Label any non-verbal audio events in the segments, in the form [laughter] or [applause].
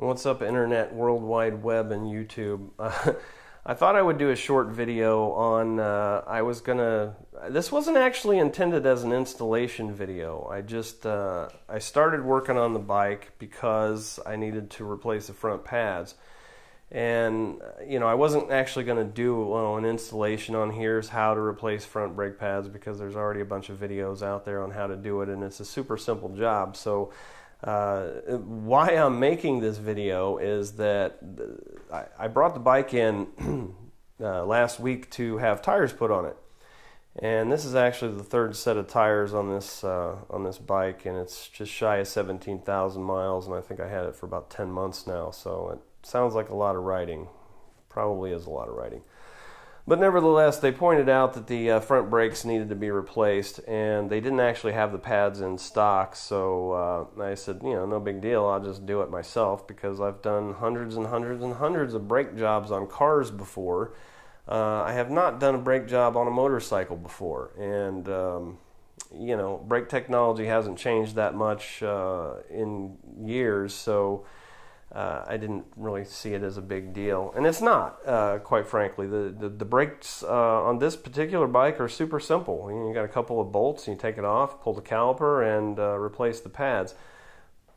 What's up, Internet, World Wide Web, and YouTube? Uh, [laughs] I thought I would do a short video on. Uh, I was gonna. This wasn't actually intended as an installation video. I just uh, I started working on the bike because I needed to replace the front pads, and you know I wasn't actually to do well, an installation on here's how to replace front brake pads because there's already a bunch of videos out there on how to do it, and it's a super simple job. So uh, why I'm making this video is that I, brought the bike in [clears throat] uh, last week to have tires put on it, and this is actually the third set of tires on this uh, on this bike, and it's just shy of 17,000 miles, and I think I had it for about 10 months now. So it sounds like a lot of riding, probably is a lot of riding. But nevertheless, they pointed out that the uh, front brakes needed to be replaced, and they didn't actually have the pads in stock. So uh, I said, you know, no big deal. I'll just do it myself because I've done hundreds and hundreds and hundreds of brake jobs on cars before. Uh, I have not done a brake job on a motorcycle before, and um, you know, brake technology hasn't changed that much uh, in years. So uh, I didn't really see it as a big deal, and it's not, uh, quite frankly. The the, the brakes uh, on this particular bike are super simple. You, know, you, got a couple of bolts, you take it off, pull the caliper, and uh, replace the pads.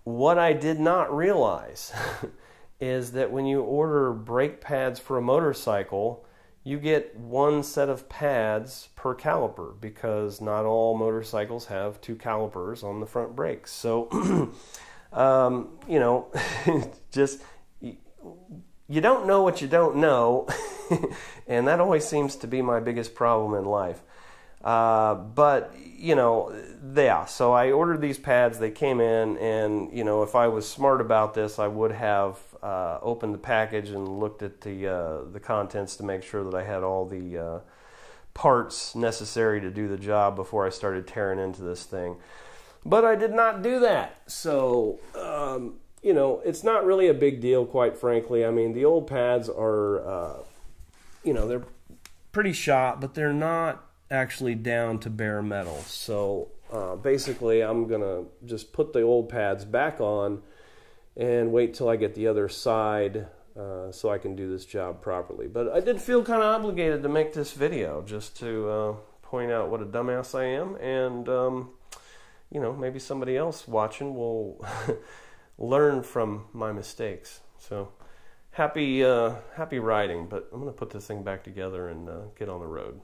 What I did not realize [laughs] is that when you order brake pads for a motorcycle, you get one set of pads per caliper because not all motorcycles have two calipers on the front brakes. So. [clears throat] um, you know, [laughs] just you don't know what you don't know, [laughs] and that always seems to be my biggest problem in life. Uh, but you know, yeah. So I ordered these pads. They came in, and you know, if I was smart about this, I would have uh, opened the package and looked at the uh, the contents to make sure that I had all the uh, parts necessary to do the job before I started tearing into this thing. But I did not do that. So, um, you know, it's not really a big deal, quite frankly. I mean, the old pads are, uh, you know, they're pretty shot, but they're not actually down to bare metal. So, uh, basically, I'm going to just put the old pads back on and wait till I get the other side uh, so I can do this job properly. But I did feel kind of obligated to make this video just to uh, point out what a dumbass I am and. Um, you know, maybe somebody else watching will [laughs] learn from my mistakes. So happy, uh, happy riding, but I'm going to put this thing back together and uh, get on the road.